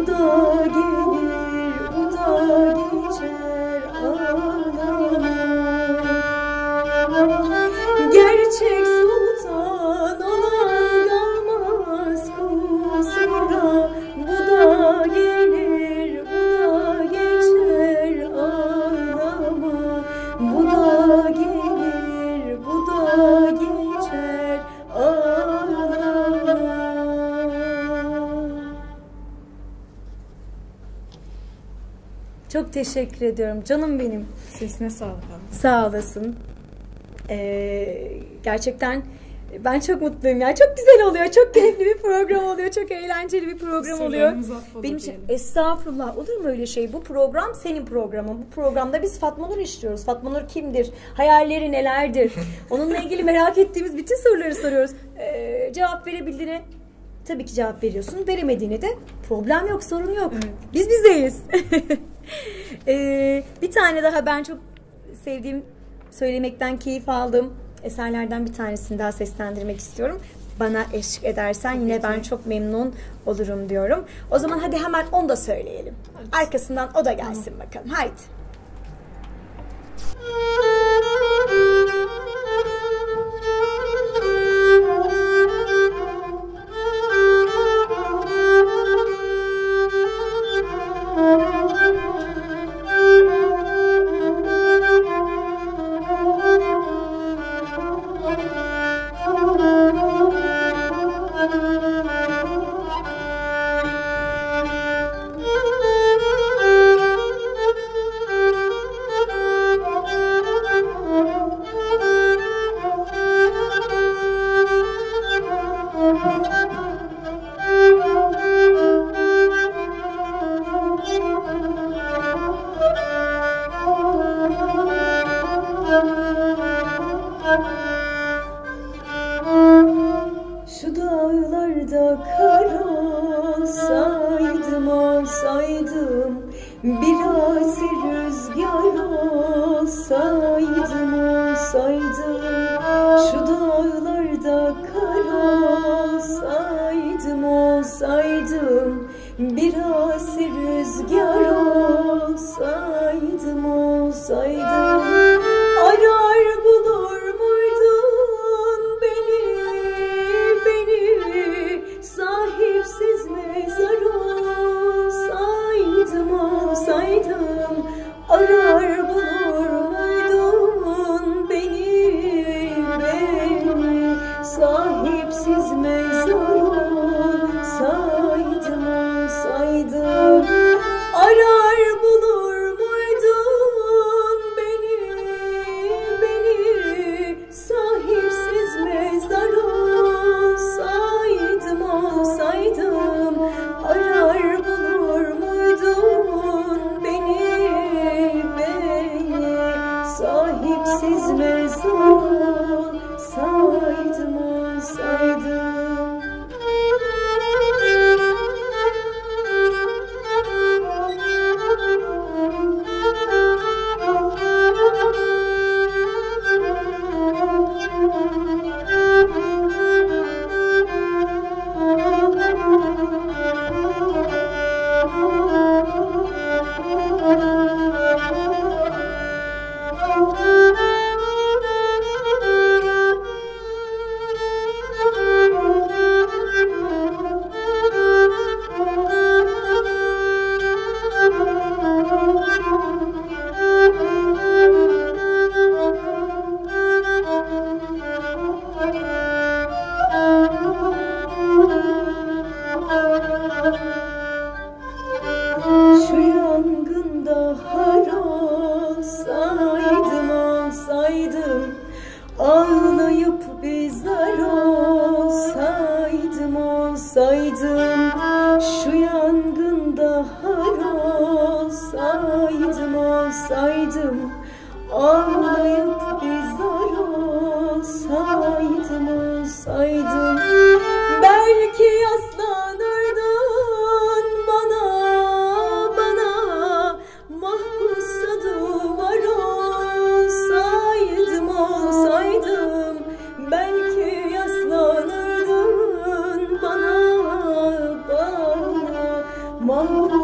Куда гибель? Teşekkür ediyorum. Canım benim. Sesine sağlık abi. Sağ olasın. Ee, gerçekten ben çok mutluyum ya. Çok güzel oluyor. Çok keyifli bir program oluyor. Çok eğlenceli bir program oluyor. Benim için estağfurullah. Olur mu öyle şey? Bu program senin programın. Bu programda biz Fatma Nur işliyoruz. Fatma Nur kimdir? Hayalleri nelerdir? Onunla ilgili merak ettiğimiz bütün soruları soruyoruz. Ee, cevap verebildiğine tabii ki cevap veriyorsun. Veremediğine de problem yok, sorun yok. Evet. Biz bizdeyiz. ee, bir tane daha ben çok sevdiğim, söylemekten keyif aldığım eserlerden bir tanesini daha seslendirmek istiyorum. Bana eşlik edersen Tabii yine ki. ben çok memnun olurum diyorum. O zaman hadi hemen onu da söyleyelim. Hadi. Arkasından o da gelsin tamam. bakalım. Haydi. Biraz rüzgar olsaydım Ağlayıp izar olsaydım olsaydım Belki yaslanırdın bana bana. Mahpusta duvar olsaydım olsaydım Belki yaslanırdın bana bana. Mahpusta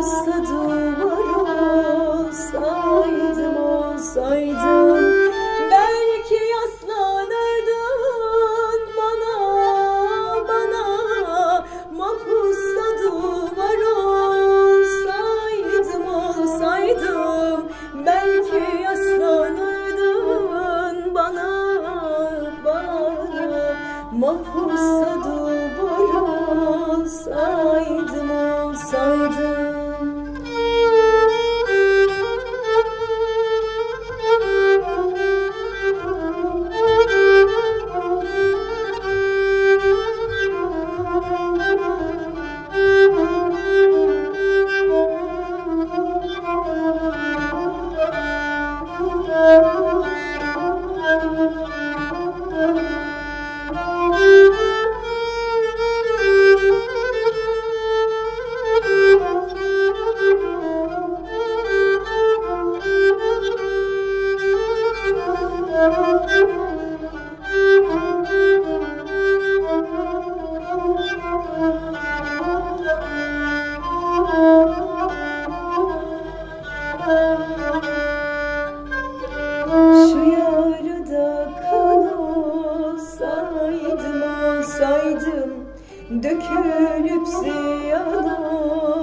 Dökülüp ziyan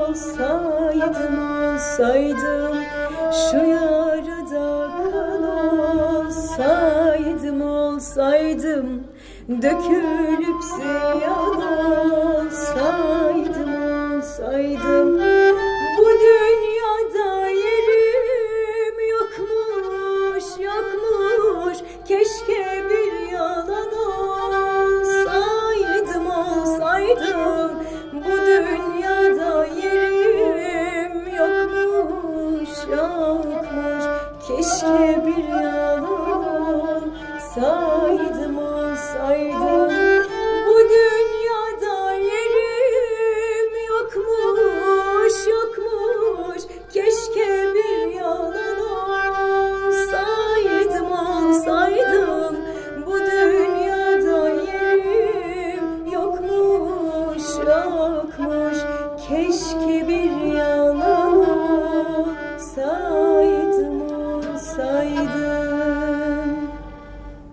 olsaydım olsaydım Şu yan Dökülüp ziyada saydım saydım.